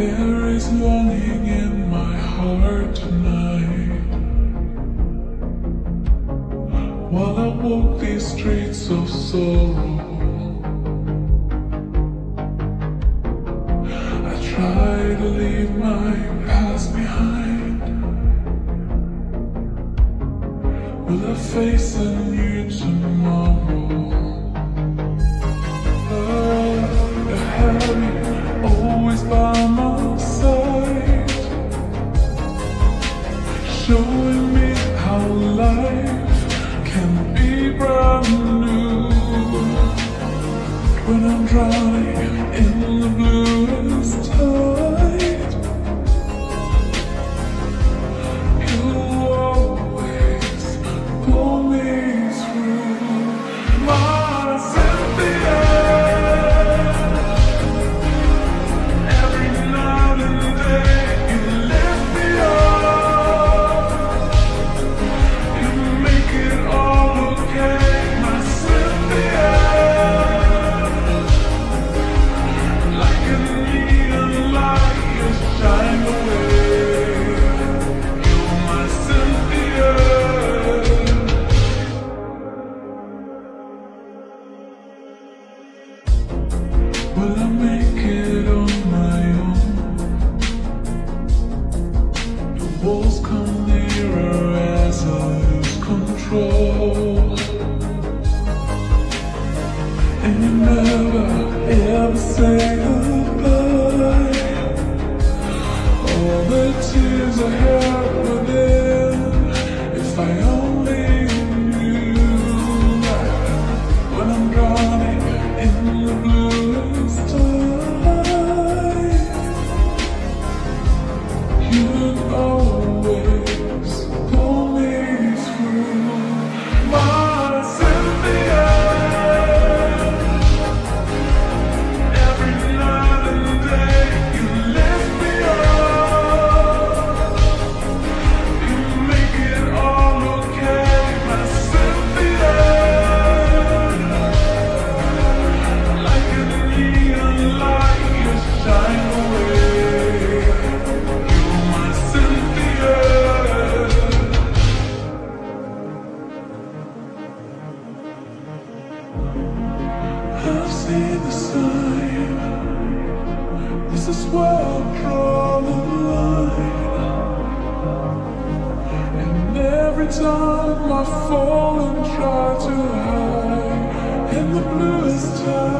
There is longing in my heart tonight. While I walk these streets of sorrow, I try to leave my past behind. Will I face a showing me how life can be brand new. When I'm drowning in the bluest Will I make it on my own? The walls come nearer as I lose control. And you never ever say goodbye. All the tears I have within, Seen the sign. This is where I draw the line. And every time I fall and try to hide in the bluest tide,